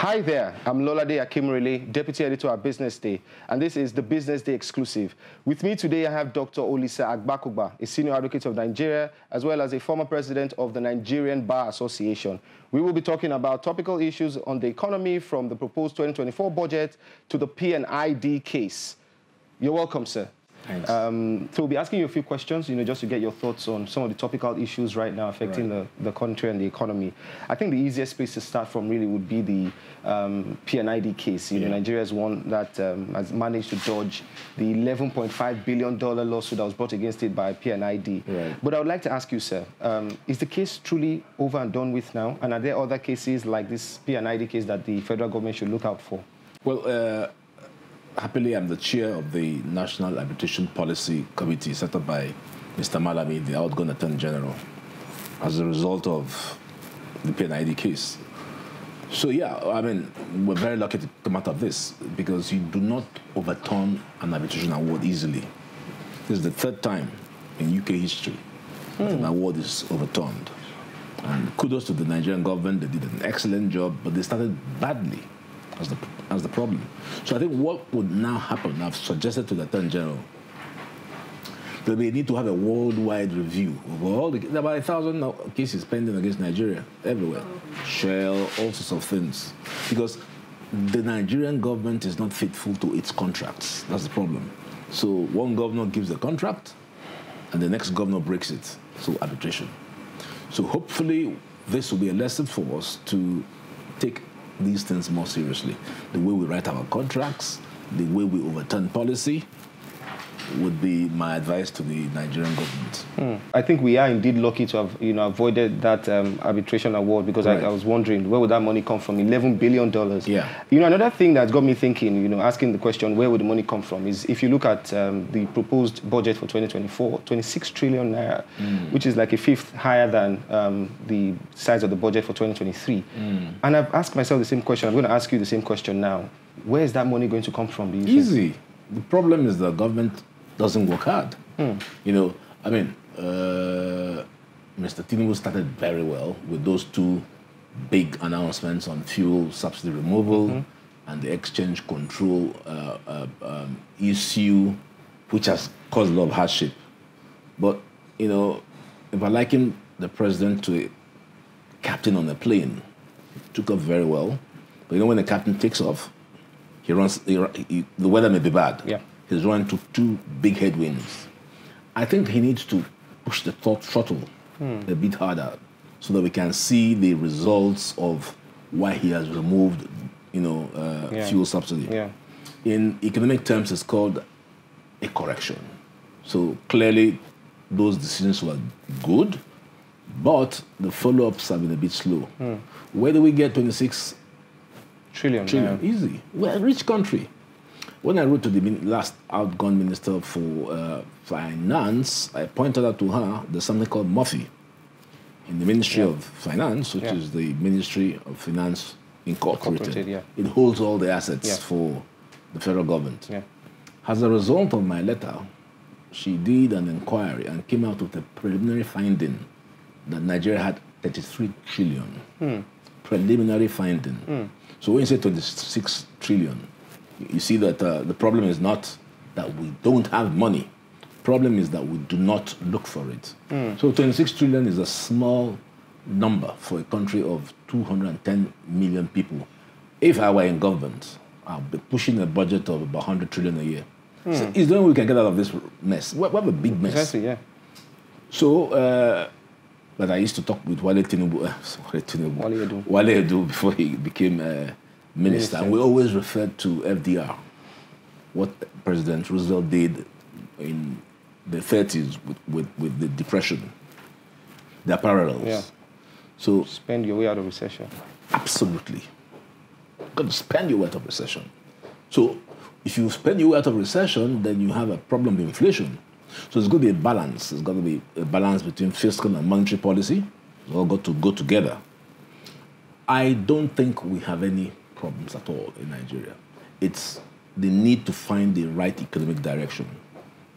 Hi there, I'm Lolade Akinmurele, Deputy Editor at Business Day, and this is the Business Day exclusive. With me today, I have Dr. Olisa Agbakoba, a senior advocate of Nigeria, as well as a former president of the Nigerian Bar Association. We will be talking about topical issues on the economy from the proposed 2024 budget to the P&ID case. You're welcome, sir. Thanks. Um, so we'll be asking you a few questions, you know, just to get your thoughts on some of the topical issues right now affecting Right. the, the country and the economy. I think the easiest place to start from really would be the um, P&ID case. You know, Nigeria is one that um, has managed to dodge the 11.5 billion dollar lawsuit that was brought against it by P&ID. Right. But I would like to ask you, sir, um, is the case truly over and done with now? And are there other cases like this P&ID case that the federal government should look out for? Well, uh, happily, I'm the chair of the National Arbitration Policy Committee set up by Mr. Malami, the outgoing Attorney General, as a result of the P&ID case. So, yeah, I mean, we're very lucky to come out of this because you do not overturn an arbitration award easily. This is the third time in UK history that an hmm. award is overturned. And kudos to the Nigerian government, they did an excellent job, but they started badly as the, as the problem. So I think what would now happen, I've suggested to the Attorney General, that we need to have a worldwide review of all the, there are about a thousand cases pending against Nigeria everywhere, Shell, all sorts of things, because the Nigerian government is not faithful to its contracts. That's the problem. So one governor gives a contract, and the next governor breaks it. So arbitration. So hopefully, this will be a lesson for us to take these things more seriously. The way we write our contracts, the way we overturn policy, would be my advice to the Nigerian government. I think we are indeed lucky to have, you know, avoided that um, arbitration award because Right. I, I was wondering where would that money come from? Eleven billion dollars. Yeah. You know, another thing that's got me thinking, you know, asking the question where would the money come from is if you look at um, the proposed budget for 2024, 26 trillion naira, which is like a fifth higher than um, the size of the budget for 2023. And I've asked myself the same question. I'm going to ask you the same question now. Where is that money going to come from? You think? Easy. The problem is the government doesn't work hard. You know, I mean, uh, Mr. Tinubu started very well with those two big announcements on fuel subsidy removal and the exchange control uh, uh, um, issue, which has caused a lot of hardship. But, you know, if I liken the president to a captain on a plane, took off very well. But you know, when the captain takes off, he runs. He, he, the weather may be bad. Yeah. He's run into two big headwinds. I think he needs to push the thought throttle a bit harder, so that we can see the results of why he has removed, you know, uh, Yeah. fuel subsidy. Yeah. In economic terms, it's called a correction. So clearly, those decisions were good, but the follow-ups have been a bit slow. Where do we get 26 Trillion. trillion. yeah. Easy. We're a rich country. When I wrote to the last outgone minister for uh, finance, I pointed out to her there's something called MOFI in the Ministry Yeah. of Finance, which Yeah. is the Ministry of Finance Incorporated. Yeah. It holds all the assets for the federal government. As a result of my letter, she did an inquiry and came out with a preliminary finding that Nigeria had 33 trillion. Preliminary finding. So when you say 26 trillion, you- see that uh, the problem is not that we don't have money. Problem is that we do not look for it. So 26 trillion is a small number for a country of 210 million people. If I were in government, I'd be pushing a budget of about 100 trillion a year. So it's the only way we can get out of this mess. We we have a big mess. Exactly. Yeah. So, uh, but I used to talk with Wale Tinubu, uh, sorry, Tinubu, Wale Edun. Wale Edun before he became uh, minister. And we always refer to FDR, what President Roosevelt did in the 30s with, with, with the Depression. They're parallels. Yeah. So, Spend your way out of recession. absolutely. You've Got to spend your way out of recession. So if you spend your way out of recession, then you have a problem with inflation. So it's got to be a balance. It's got to be a balance between fiscal and monetary policy. It's all got to go together. I don't think we have any problems at all in Nigeria. It's the need to find the right economic direction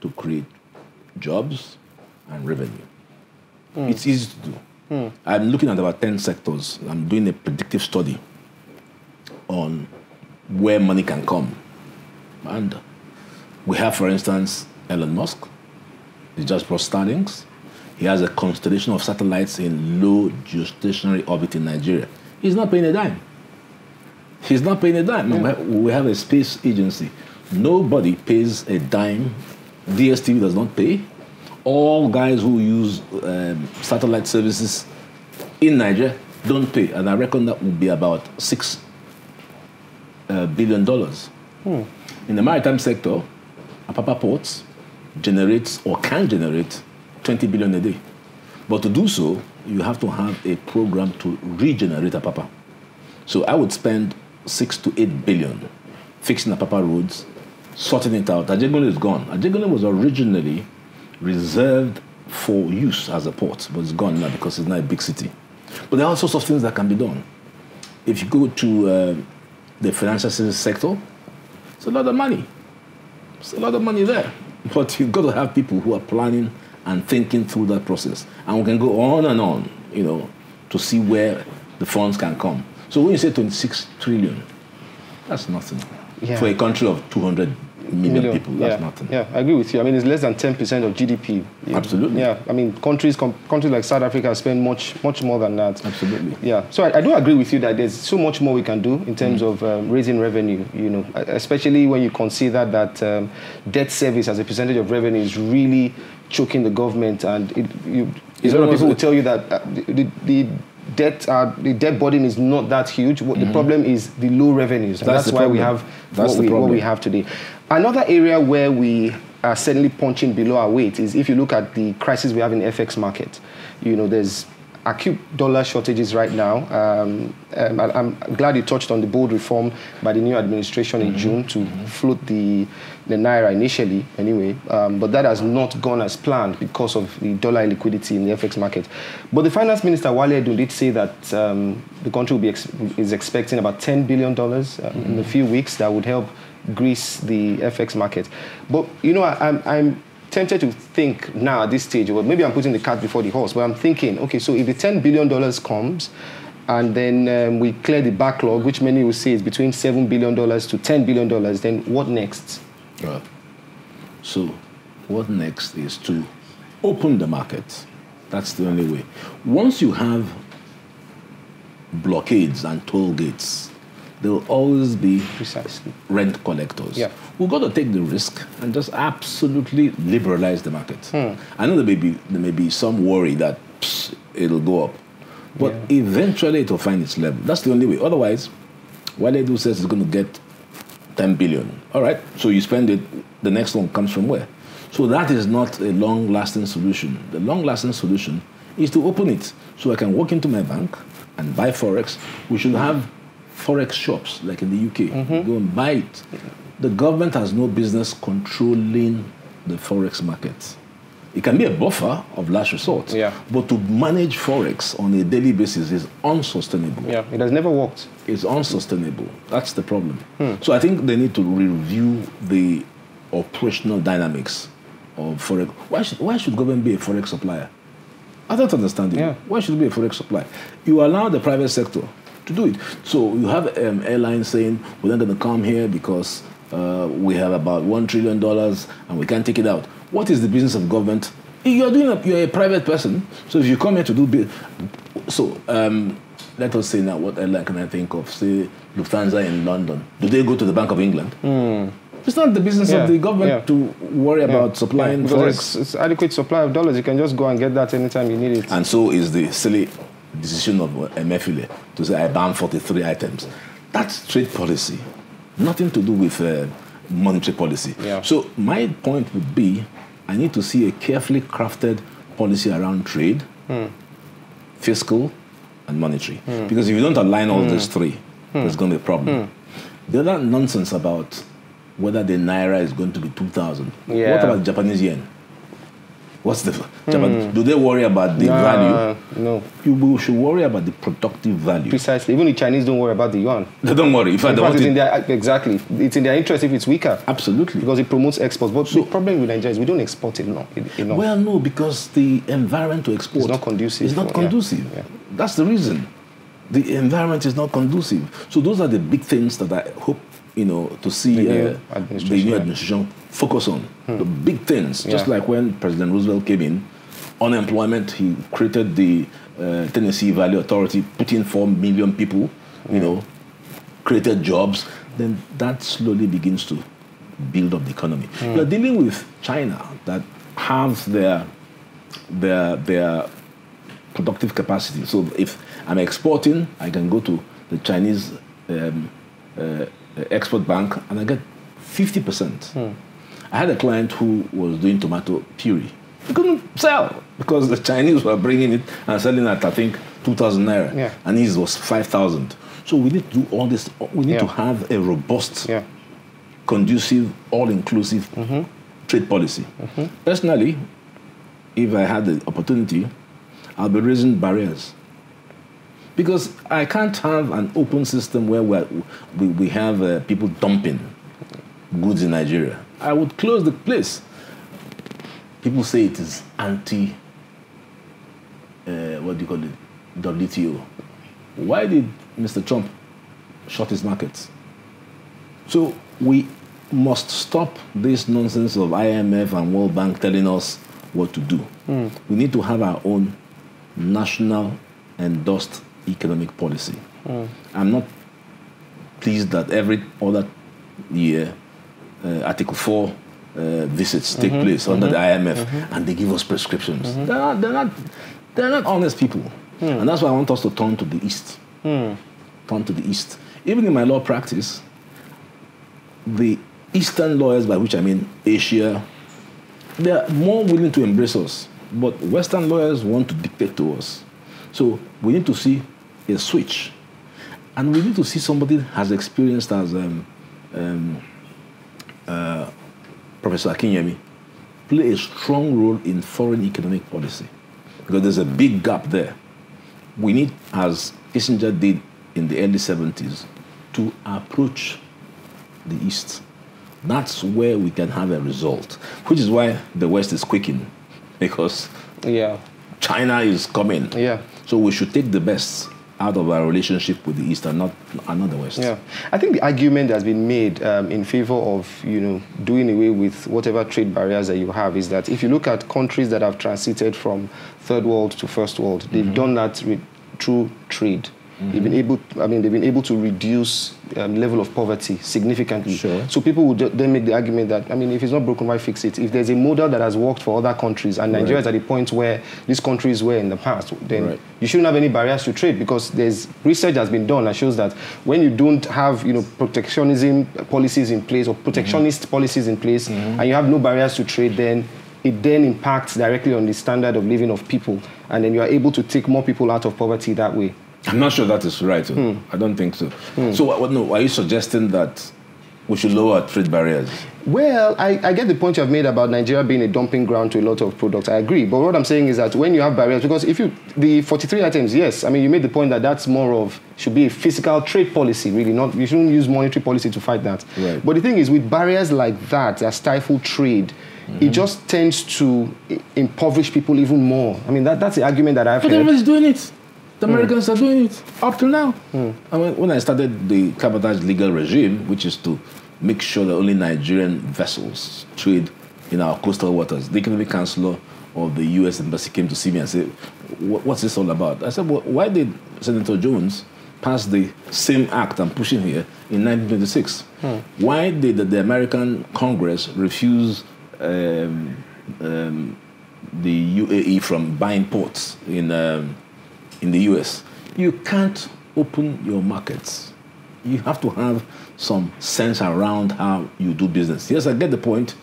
to create jobs and revenue. Hmm. It's easy to do. Hmm. I'm looking at about 10 sectors. I'm doing a predictive study on where money can come. And we have, for instance, Elon Musk. He just brought Starlinks. He has a constellation of satellites in low geostationary orbit in Nigeria. He's not paying a dime. He's not paying a dime. Yeah. We have a space agency. Nobody pays a dime. DSTV does not pay. All guys who use um, satellite services in Nigeria don't pay. And I reckon that would be about six uh, billion dollars. Hmm. In the maritime sector, Apapa Ports generates or can generate 20 billion a day. But to do so, you have to have a program to regenerate Apapa. So I would spend six to eight billion fixing the Apapa roads, sorting it out. Ajegunle is gone. Ajegunle was originally reserved for use as a port, but it's gone now because it's not a big city. But there are all sorts of things that can be done. If you go to uh, the financial services sector, it's a lot of money. It's a lot of money there. But you've got to have people who are planning and thinking through that process. And we can go on and on, you know, to see where the funds can come. So when you say 26 trillion, that's nothing. Yeah. For a country of 200 million, million people. That's yeah. nothing. Yeah, I agree with you. I mean, it's less than 10% of GDP. Absolutely. Yeah, I mean, countries countries like South Africa spend much much more than that. Absolutely. Yeah. So I, I do agree with you that there's so much more we can do in terms mm. of um, raising revenue. You know, especially when you consider that um, debt service as a percentage of revenue is really choking the government, and it, you, a lot of people will tell you that uh, the, the debt uh, the debt burden is not that huge. Mm-hmm. The problem is the low revenues. That's, that's why problem. we have that's what we, what we have today. Another area where we are certainly punching below our weight is if you look at the crisis we have in the FX market. You know, there's acute dollar shortages right now. Um, um, I, am glad you touched on the bold reform by the new administration in mm-hmm. June to mm-hmm. float the, the naira initially, anyway. Um, but that has not gone as planned because of the dollar liquidity in the FX market. But the finance minister Wale Edun did say that um, the country will be ex- is expecting about 10 billion dollars mm-hmm. in a mm-hmm. few weeks that would help grease the FX market. But you know, I, I'm, I'm tempted to think now at this stage, well, maybe I'm putting the cart before the horse, but I'm thinking, okay, so if the $10 billion comes and then um, we clear the backlog, which many will say is between $7 billion to $10 billion, then what next? So, what next is to open the market. That's the only way. Once you have blockades and toll gates, there will always be precisely rent collectors. Yeah. We've got to take the risk and just absolutely liberalize the market. Hmm. I know there may be there may be some worry that psh, it'll go up, but yeah. eventually it will find its level. That's the only way. Otherwise, Wale Edun says it's going to get 10 billion. All right, so you spend it. The next one comes from where? So that is not a long-lasting solution. The long-lasting solution is to open it so I can walk into my bank and buy forex. We should have forex shops like in the UK. Mm-hmm. Go and buy it. The government has no business controlling the forex market. It can be a buffer of last resort, yeah. but to manage forex on a daily basis is unsustainable. Yeah, it has never worked. It's unsustainable. That's the problem. Hmm. So I think they need to review the operational dynamics of forex. Why should, why should government be a forex supplier? I don't understand it. Yeah. Why should it be a forex supplier? You allow the private sector to do it. So you have um, airlines saying we're not going to come here because uh, we have about one trillion dollars and we can't take it out. What is the business of government? You're doing a, you're a private person, so if you come here to do, so um, let us say now what airline can I think of? Say Lufthansa in London. Do they go to the Bank of England? Mm. It's not the business yeah. of the government yeah. to worry yeah. about supplying forex. It's, it's, adequate supply of dollars. You can just go and get that anytime you need it. And so is the silly decision of Emefiele to say I ban 43 items. That's trade policy, nothing to do with uh, monetary policy. Yeah. So my point would be, I need to see a carefully crafted policy around trade, hmm. fiscal, and monetary. Hmm. Because if you don't align all these three, there's going to be a problem. The other nonsense about whether the naira is going to be 2,000. Yeah. What about Japanese yen? What's the mm. do they worry about the nah, value? No. You should worry about the productive value. Precisely. Even the Chinese don't worry about the yuan. They don't worry. In fact, in fact it's in their, exactly. It's in their interest if it's weaker. Absolutely. Because it promotes exports. But so, the problem with Nigeria is we don't export enough. enough. Well, no, because the environment to export is not conducive. It's not conducive. Yeah. That's the reason. the environment is not conducive. So those are the big things that I hope you know to see The new uh, the administration, new administration focus on the big things. Just like when President Roosevelt came in, unemployment, he created the uh, Tennessee Valley Authority, put in four million people, you know, created jobs. Then that slowly begins to build up the economy. You're dealing with China that have their their their productive capacity. So if I'm exporting, I can go to the Chinese um, uh, export bank and I get 50%. Hmm. I had a client who was doing tomato puree. He couldn't sell because the Chinese were bringing it and selling at, I think, 2,000 naira. Yeah. And his was 5,000. So we need to do all this. We need Yeah. to have a robust, Yeah. conducive, all-inclusive mm-hmm. trade policy. Mm-hmm. Personally, if I had the opportunity, I'll be raising barriers. Because I can't have an open system where we're, we, we have uh, people dumping goods in Nigeria. I would close the place. People say it is anti, uh, what do you call it, WTO. Why did Mr. Trump shut his markets? So we must stop this nonsense of IMF and World Bank telling us what to do. We need to have our own national endorsed economic policy. Hmm. I'm not pleased that every other year uh, Article 4 uh, visits take mm-hmm. place under the mm-hmm. IMF mm-hmm. and they give us prescriptions. They're, not, they're, not, they're not honest people. Hmm. And that's why I want us to turn to the East. Hmm. Turn to the East. Even in my law practice, the Eastern lawyers, by which I mean Asia, they are more willing to embrace us. But Western lawyers want to dictate to us. So we need to see a switch. And we need to see somebody as experienced as um, um, uh, Professor Akinyemi play a strong role in foreign economic policy. Because there's a big gap there. We need, as Kissinger did in the early 70s, to approach the East. That's where we can have a result, which is why the West is quaking, because Yeah. China is coming. Yeah. So we should take the best out of our relationship with the East and not, and not the West. Yeah, I think the argument that's been made um, in favor of you know doing away with whatever trade barriers that you have is that if you look at countries that have transited from third world to first world, they've Mm-hmm. done that through trade. Mm-hmm. They've been able, I mean, they've been able to reduce um, level of poverty significantly. Sure. So people would then make the argument that, I mean, if it's not broken, why fix it? If there's a model that has worked for other countries and Nigeria Right. is at the point where these countries were in the past, then Right. you shouldn't have any barriers to trade because there's research that's been done that shows that when you don't have you know protectionism policies in place or mm-hmm. protectionist policies in place mm-hmm. and you have no barriers to trade then it then impacts directly on the standard of living of people and then you are able to take more people out of poverty that way I'm not sure that is right. Hmm. I don't think so. So, what, what- no, are you suggesting that we should lower trade barriers? Well, I, I get the point you have made about Nigeria being a dumping ground to a lot of products. I agree. But what I'm saying is that when you have barriers, because if you, the 43 items, yes, I mean, you made the point that that's more of, should be a physical trade policy, really. Not You shouldn't use monetary policy to fight that. Right. But the thing is, with barriers like that that stifle trade, Mm-hmm. it just tends to impoverish people even more. I mean, that, that's the argument that I've But heard. everybody's doing it. The Americans are doing it up to now. And when, when I started the cabotage legal regime, which is to make sure that only Nigerian vessels trade in our coastal waters, the economic counselor of the U.S. embassy came to see me and said, "What's this all about?" I said, well, "Why did Senator Jones pass the same act I'm pushing here in 1926? Why did the, the American Congress refuse?" Um, um, the UAE from buying ports in um, in the US. You can't open your markets. You have to have some sense around how you do business. Yes, I get the point.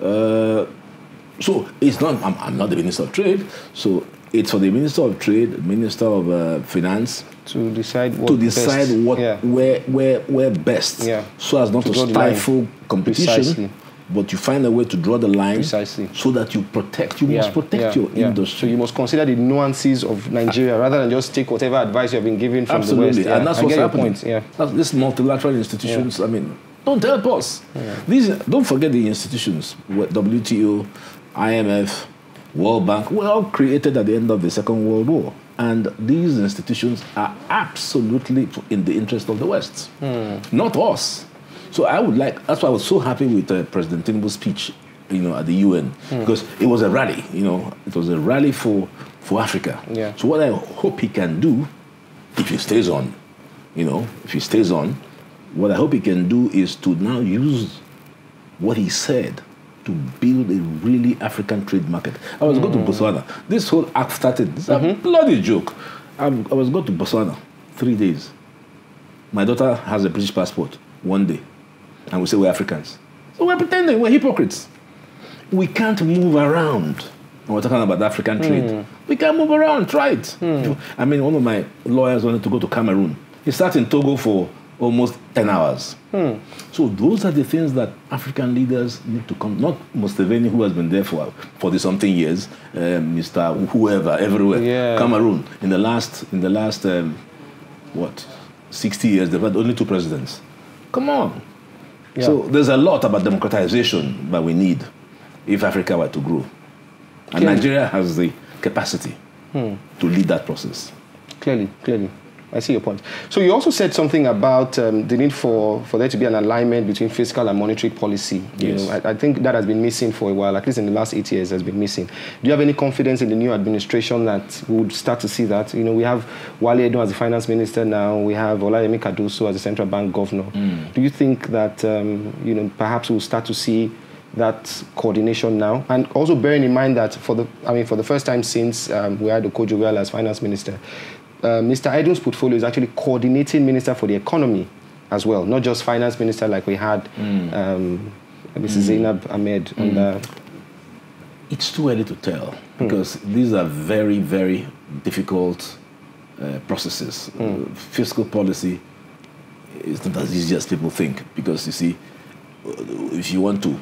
Uh, so it's not. I'm, I'm not the minister of trade. So it's for the minister of trade, minister of uh, finance, to decide what to decide best- what yeah. where where where best. Yeah. So as not To to, line. stifle competition, Precisely. But you find a way to draw the line Precisely. so that you protect. You must protect yeah, your yeah. industry. So you must consider the nuances of Nigeria rather than just take whatever advice you have been given from Absolutely, the West. Yeah, and that's I what's happening. point, Yeah. That's, these multilateral institutions. I mean, don't help us. These don't forget the institutions. WTO, IMF, World Bank were all created at the end of the Second World War, And these institutions are absolutely in the interest of the West, hmm. not us. So I would like, that's why I was so happy with uh, President Tinubu's speech, you know, at the UN, hmm. because it was a rally, you know, it was a rally for, for Africa. Yeah. So what I hope he can do, if he stays on, you know, if he stays on, what I hope he can do is to now use what he said to build a really African trade market. I was going to hmm. Botswana. This whole act started. It's a mm-hmm. bloody joke. I'm, I was going to Botswana three days. My daughter has a British passport one day, and we say we're Africans. So we're pretending we're hypocrites. We can't move around. And we're talking about African trade. We can't move around. Try it. I mean, one of my lawyers wanted to go to Cameroon. He sat in Togo for almost 10 hours. So those are the things that African leaders need to come. Not Museveni, who has been there for 40 something years, um, Mr. Whoever, everywhere. Yeah. Cameroon, in the last, in the last um, what, 60 years, they've had only two presidents. Come on. Yeah. So there's a lot about democratization that we need if Africa were to grow. And Clearly. Nigeria has the capacity hmm. to lead that process. Clearly, clearly. I see your point. So you also said something about um, the need for, for there to be an alignment between fiscal and monetary policy. You Yes. know, I, I think that has been missing for a while, at least in the last eight years has been missing. Do you have any confidence in the new administration that we would start to see that? You know, we have Wale Edun as the finance minister now, we have Olayemi Cardoso as the central bank governor. Do you think that, um, you know, perhaps we'll start to see that coordination now, and also bearing in mind that for the, I mean, for the first time since um, we had Okonjo-Iweala as finance minister, uh, Mr. Edun's portfolio is actually coordinating minister for the economy as well, not just finance minister like we had um, Mrs. Zainab Ahmed under. It's too early to tell because these are very, very difficult uh, processes. Uh, fiscal policy is not as easy as people think because you see, if you want to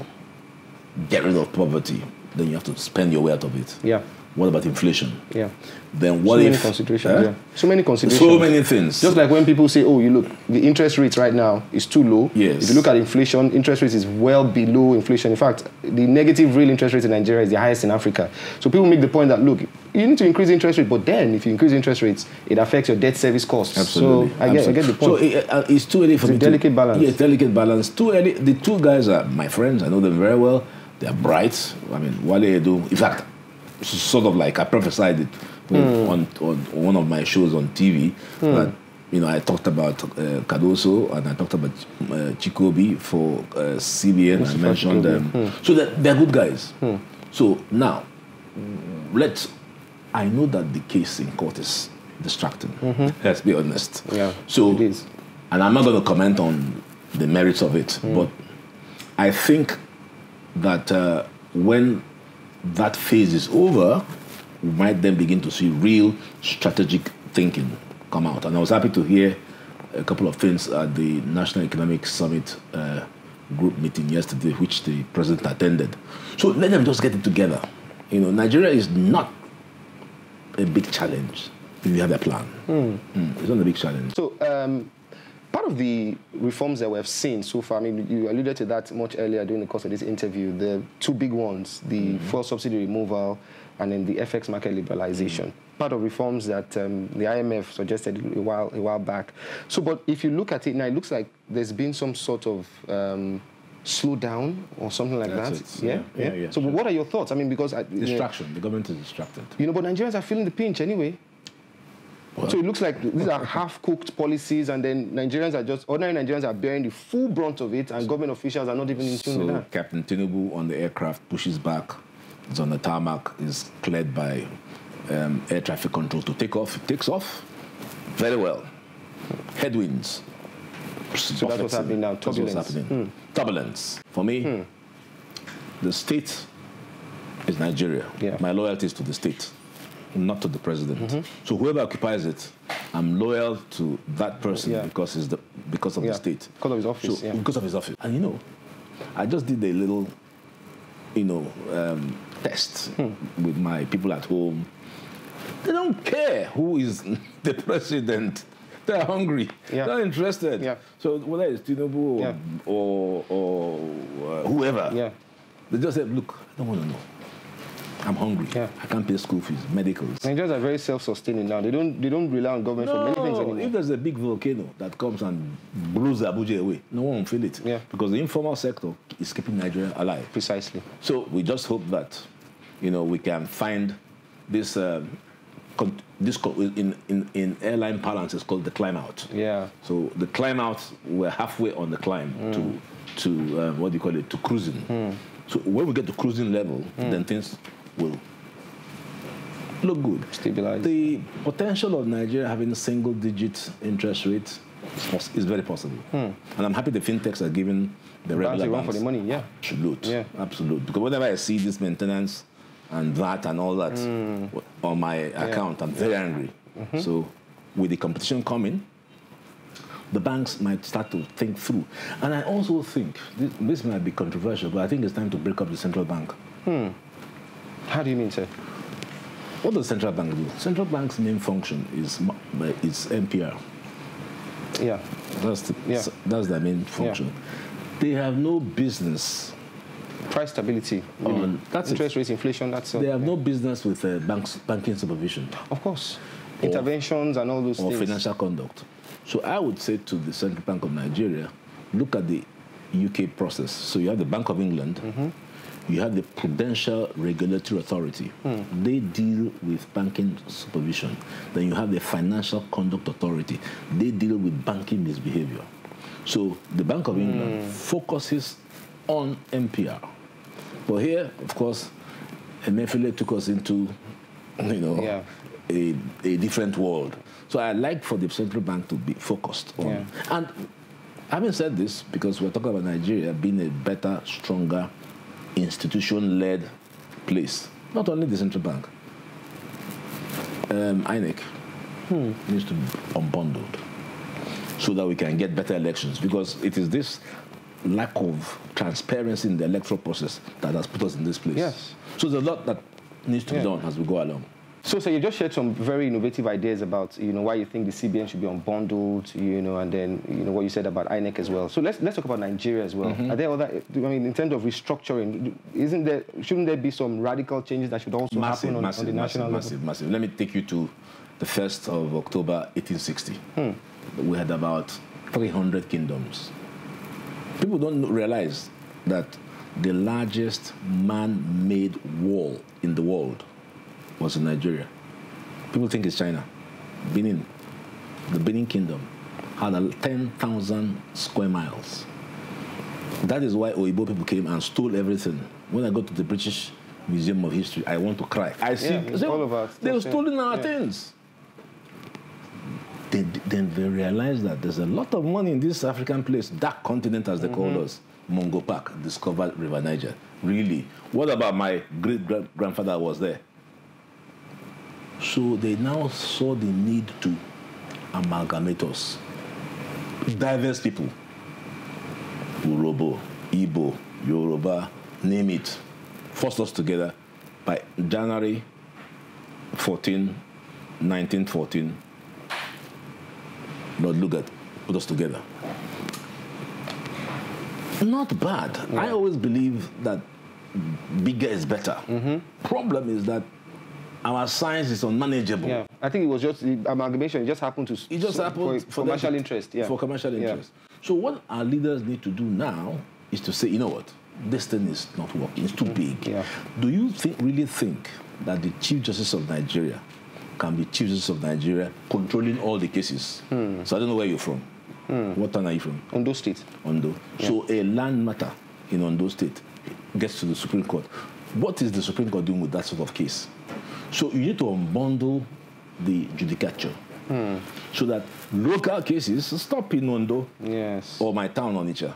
get rid of poverty, then you have to spend your way out of it. Yeah, What about inflation? yeah. Then what So what many considerations. Huh? Yeah. So many considerations. so many things? Just like when people say, "Oh, you look, the interest rate right now is too low." Yes. If you look at inflation, interest rate is well below inflation. In fact, the negative real interest rate in Nigeria is the highest in Africa. So people make the point that look, you need to increase interest rate, but then if you increase interest rates, it affects your debt service costs. Absolutely. So I get, I get the point. So it, uh, it's too early for It's a delicate to, balance. Yeah, delicate balance. Too early. The two guys are my friends. I know them very well. They are bright. I mean, Wale Edun. In fact, sort of like I prophesied it when, Hmm. on, on one of my shows on TV. That you know, I talked about uh, Cardoso and I talked about uh, Chikobi for uh, CBN. I mentioned them. So that they're good guys. So now, let's. I know that the case in court is distracting. Let's be honest. Yeah, So, it is. and I'm not going to comment on the merits of it, but I think that uh, when that phase is over, we might then begin to see real strategic thinking come out. And I was happy to hear a couple of things at the National Economic Summit uh, group meeting yesterday, which the president attended. So let them just get it together. You know, Nigeria is not a big challenge if you have a plan. Mm, it's not a big challenge. So, um, part of the reforms that we have seen so far, I mean, you alluded to that much earlier during the course of this interview, the two big ones, the fuel subsidy removal and then the FX market liberalization. Part of reforms that um, the IMF suggested a while, a while back. So, but if you look at it now, it looks like there's been some sort of um, slowdown or something like That's that. it. Yeah, yeah, yeah, So, sure. what are your thoughts? I mean, because I, you know, Distraction. The government is distracted. you know, but Nigerians are feeling the pinch anyway. Well- so it looks like these are half-cooked policies, and then Nigerians are just ordinary Nigerians are bearing the full brunt of it, and government officials are not even in tune with So that. Captain Tinubu on the aircraft pushes back. It's on the tarmac. Is cleared by um, air traffic control to take off. It takes off very well. Headwinds. So that's what's happening now. Turbulence. happening. Turbulence. For me, the state is Nigeria. Yeah. My loyalty is to the state, not to the president. So whoever occupies it, I'm loyal to that person Yeah. because it's the because of Yeah, the state. because of his office, So, yeah. Because of his office. And you know, I just did a little, you know, um, test Hmm. with my people at home. They don't care who is the president. They're hungry. Yeah. They're interested. Yeah. So whether it's Tinubu or, or, or uh, whoever, Yeah. they just said, look, I don't want to know. I'm hungry. Yeah. I can't pay school fees, medicals. Nigerians are very self-sustaining now. They don't they don't rely on government for many things anymore. if there's a big volcano that comes and blows Abuja away, no one will feel it. Yeah. Because the informal sector is keeping Nigeria alive. Precisely. So we just hope that, you know, we can find this. Um, this co- in, in, in airline parlance is called the climb out. Yeah. So the climb out, we're halfway on the climb to to uh, what do you call it to cruising. So when we get to cruising level, then things will look good. Stabilize. The potential of Nigeria having a single digit interest rate is, is very possible. And I'm happy the fintechs are giving the regular banks for the money. Yeah. Absolute. Yeah. Absolute. Because whenever I see this maintenance and that and all that Hmm. on my account, I'm very angry. Mm-hmm. So with the competition coming, the banks might start to think through. And I also think, this, this might be controversial, but I think it's time to break up the central bank. How do you mean, sir? What does central bank do? Central bank's main function is, is MPR. Yeah. That's, the, Yeah. that's their main function. They have no business Price stability. really. on, that's it. Interest rates, inflation. That's all. They have no business with uh, banks, banking supervision. Of course. Interventions and all those or things. financial conduct. So I would say to the Central Bank of Nigeria, look at the UK process. So you have the Bank of England, Mm-hmm. You have the Prudential Regulatory Authority. Hmm. They deal with banking supervision. Then you have the Financial Conduct Authority. They deal with banking misbehavior. So the Bank of England Hmm. focuses on MPR. But here, of course, Emefiele took us into, you know, Yeah. a, a different world. So I like for the central bank to be focused on. Yeah. And having said this, because we're talking about Nigeria being a better, stronger, institution-led place, not only the central bank, um, INEC needs to be unbundled so that we can get better elections because it is this lack of transparency in the electoral process that has put us in this place. Yes. So there's a lot that needs to Yeah. be done as we go along. So, so you just shared some very innovative ideas about, you know, why you think the CBN should be unbundled, you know, and then, you know, what you said about INEC as well. So let's let's talk about Nigeria as well. Mm-hmm. Are there other, I mean, in terms of restructuring, isn't there, shouldn't there be some radical changes that should also massive, happen on, massive, on the massive, national massive, massive. Let me take you to the 1st of October 1860. Hmm. We had about 300 kingdoms. People don't realize that the largest man-made wall in the world was in Nigeria. People think it's China. Benin, the Benin Kingdom, had 10,000 square miles. That is why Oyibo people came and stole everything. When I go to the British Museum of History, I want to cry. I see Yeah, it's they, all about they were stuff, stealing our Yeah. things. Then, then they realized that there's a lot of money in this African place, that continent as they call Mm-hmm. us. Mungo Park discovered River Niger. Really? What about my great grandfather was there? So they now saw the need to amalgamate us. Diverse people. Urhobo, Igbo, Yoruba, name it. Forced us together by January 14, 1914. Lord Lugard put us together. Not bad. I always believe that bigger is better. Mm-hmm. Problem is that our science is unmanageable. Yeah, I think it was just amalgamation. It just happened to It just so- happened for, for commercial interest. Yeah, For commercial Yeah. interest. So what our leaders need to do now is to say, you know what, this thing is not working. It's too big. Mm. Yeah. Do you think, really think that the Chief Justice of Nigeria can be Chief Justice of Nigeria controlling all the cases? Hmm. So I don't know where you're from. What town are you from? Ondo State. Ondo. So a land matter in Ondo State gets to the Supreme Court. What is the Supreme Court doing with that sort of case? So you need to unbundle the judicature hmm. so that local cases stop in Ondo Yes. or my town, Onitsha.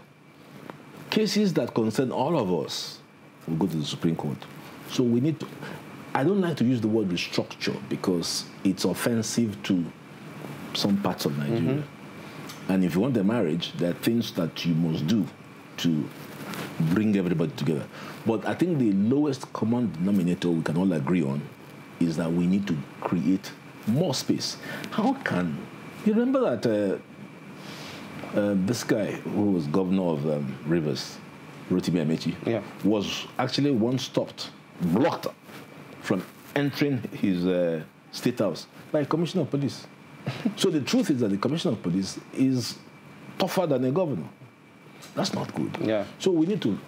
Cases that concern all of us will go to the Supreme Court. So we need to. I don't like to use the word restructure because it's offensive to some parts of Nigeria. Mm-hmm. And if you want a marriage, there are things that you must do to bring everybody together. But I think the lowest common denominator we can all agree on is that we need to create more space. How can you remember that uh, uh, this guy who was governor of um, Rivers, Rotimi Amaechi, Yeah. was actually once stopped, blocked from entering his uh, state house by a commissioner of police. so the truth is that the commissioner of police is tougher than a governor. That's not good. Yeah. So we need to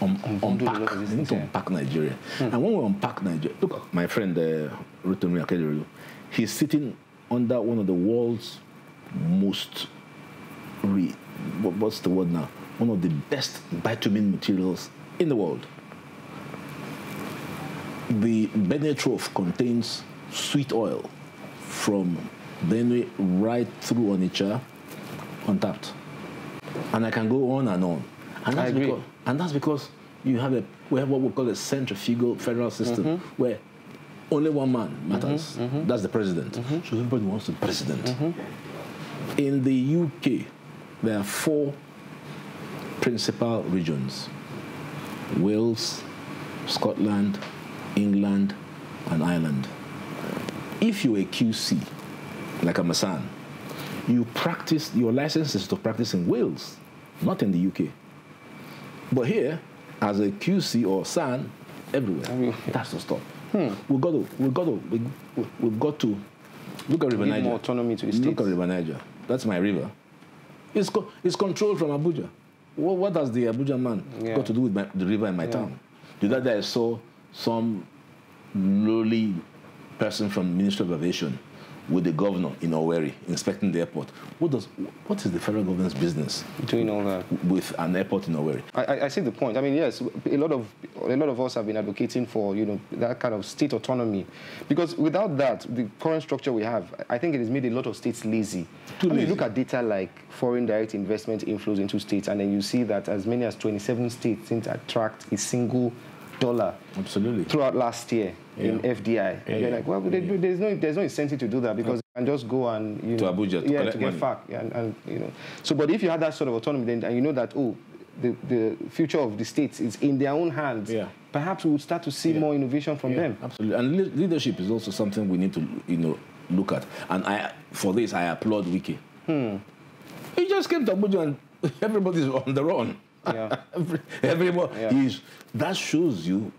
a lot unpack. of these We need things, to yeah. unpack Nigeria. And when we unpack Nigeria, look, my friend uh, Rotimi Akeredolu, he's sitting under one of the world's most, re, what's the word now? One of the best bitumen materials in the world. The Benue Trough contains sweet oil from Benue right through Onitsha, untapped. And I can go on and on. And I agree. because and that's because you have a we have what we call a centrifugal federal system Mm-hmm. where only one man matters. That's the president. Mm-hmm. So everybody wants the president. In the UK, there are four principal regions: Wales, Scotland, England, and Ireland. If you're a QC, like a Masan, you practice your license is to practice in Wales, not in the UK. But here, as a QC or SAN, everywhere. Everywhere. That's the stop. Hmm. We've got to, we've got to, we, we- we've got to look at River Give Niger. more autonomy to the Look at River Niger. That's my river. It's, co- it's controlled from Abuja. What, what does the Abuja man Yeah. got to do with my, the river in my town? The other day I saw some lowly person from Ministry of Aviation with the governor in Owerri inspecting the airport. What does what is the federal government's business Doing all that. with an airport in Owerri? I, I- see the point. I mean, yes, a lot of a lot of us have been advocating for you know that kind of state autonomy, because without that, the current structure we have, I think it has made a lot of states lazy. Too I mean, lazy. look at data like foreign direct investment inflows into states, and then you see that as many as 27 states didn't attract a single dollar Absolutely. throughout last year in FDI. And Yeah. you're like, well, they, there's no there's no incentive to do that because you can just go and you To know, Abuja to yeah, to get. FAAC, yeah, and, and you know. So, but if you had that sort of autonomy, then and you know that oh, the, the future of the states is in their own hands. Yeah. Perhaps we would start to see Yeah. more innovation from Yeah, them. Absolutely. And le- leadership is also something we need to, you know, look at. And I, for this, I applaud Wike. Hmm. He just came to Abuja and everybody's on the run. Yeah. Every, everyone, Yeah. that shows you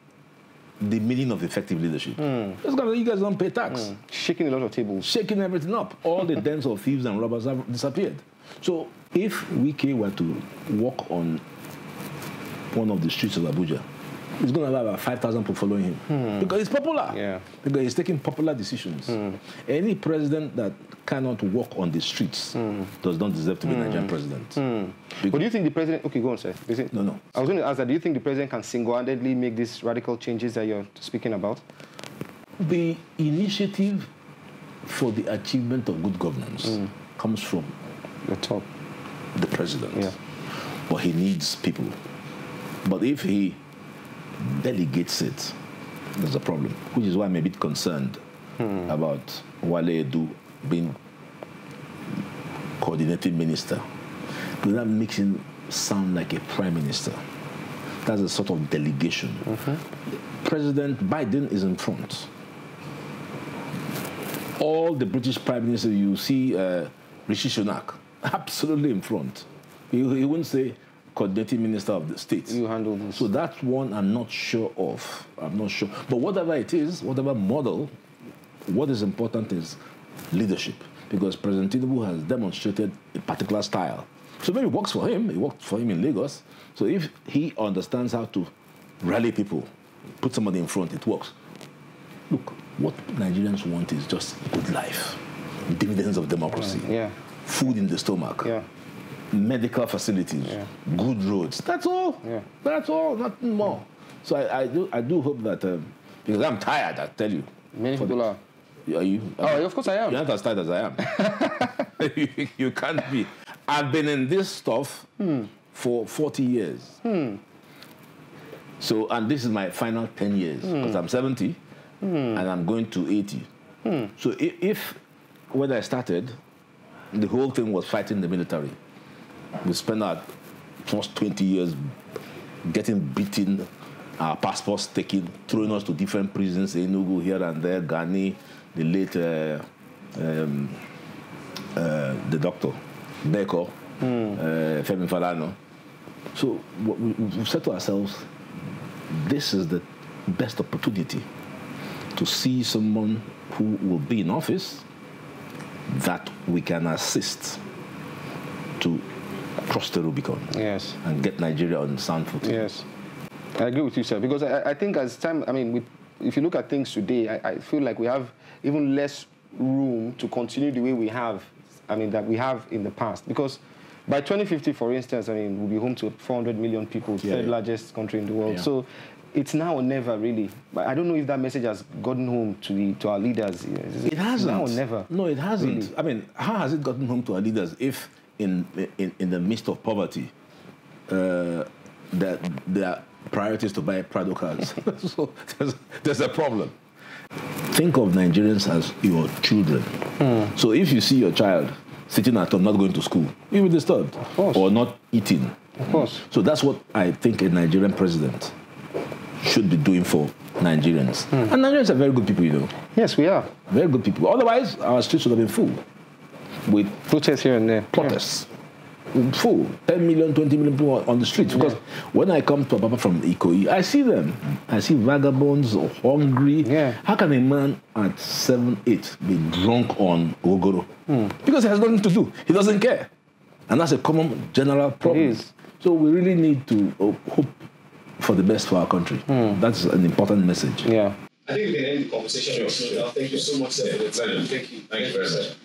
the meaning of effective leadership. Hmm. You guys don't pay tax. Shaking a lot of tables. Shaking everything up. All the dens of thieves and robbers have disappeared. So if Wike were to walk on one of the streets of Abuja, he's going to have about 5,000 people following him. Hmm. Because he's popular. Yeah. Because he's taking popular decisions. Hmm. Any president that cannot walk on the streets hmm. does not deserve to be Nigerian president. But do you think the president? Okay, go on, sir. No, no. I was going to ask that. Do you think the president can single-handedly make these radical changes that you're speaking about? The initiative for the achievement of good governance comes from The top. the president. Yeah. But he needs people. But if he delegates it, there's a problem, which is why I'm a bit concerned about Wale Edun being coordinating minister. Because that makes him sound like a prime minister. That's a sort of delegation. President Biden is in front. All the British prime ministers, you see uh, Rishi Sunak, absolutely in front. He, he wouldn't say coordinating minister of the state. You handle this. So that one I'm not sure of. I'm not sure. But whatever it is, whatever model, what is important is leadership. Because President Tinubu has demonstrated a particular style. So maybe it works for him. It worked for him in Lagos. So if he understands how to rally people, put somebody in front, it works. Look, what Nigerians want is just good life, dividends of democracy, Yeah. food in the stomach, Yeah. Medical facilities, Yeah. good roads. That's all. Yeah. That's all, nothing more. So I, I do I do hope that um, because I'm tired, I tell you. Many people are. Are you? Oh, of course I am. You're not as tired as I am. you, you can't be. I've been in this stuff hmm. for 40 years. Hmm. So, and this is my final 10 years hmm. because I'm 70 and I'm going to 80. So, if, if when I started, the whole thing was fighting the military, we spent our first 20 years getting beaten, our passports taken, throwing us to different prisons, Enugu here and there, Gani, the late uh, um, uh, the doctor, Beko, uh, Femi Falana. So we, we've said to ourselves, this is the best opportunity to see someone who will be in office that we can assist to cross the Rubicon Yes. and get Nigeria on sound footing. Yes, I agree with you, sir. Because I, I think as time, I mean, with, if you look at things today, I, I feel like we have even less room to continue the way we have. I mean, that we have in the past. Because by 2050, for instance, I mean, we'll be home to 400 million people, Yeah, third yeah. largest country in the world. Yeah. So it's now or never, really. But I don't know if that message has gotten home to the to our leaders. It hasn't. Now or never. No, it hasn't. Really. I mean, how has it gotten home to our leaders if, in in, in the midst of poverty, uh, that their priority is to buy Prado cars? so there's, there's a problem. Think of Nigerians as your children. So if you see your child sitting at home, not going to school, you'll be disturbed. course. Or not eating. Of course. So that's what I think a Nigerian president should be doing for Nigerians. And Nigerians are very good people, you know. Yes, we are. Very good people. Otherwise, our streets would have been full with Protests here and there. protests. Full. 10 million, 20 million people on the streets. Because when I come to a Apapa from Ikoyi, I see them. I see vagabonds, or hungry. Yeah. How can a man at 7, 8 be drunk on Ogoro? Because he has nothing to do. He doesn't care. And that's a common general problem. is. So we really need to uh, hope for the best for our country. That's an important message. Yeah. I think we can end the conversation here. Uh, thank you so much sir, for the time. Thank you. Thank you very much.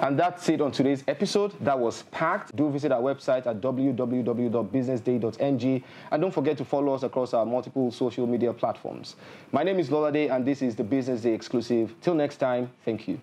And that's it on today's episode. That was packed. Do visit our website at www.businessday.ng and don't forget to follow us across our multiple social media platforms. My name is Lolade and this is the BusinessDay exclusive. Till next time, thank you.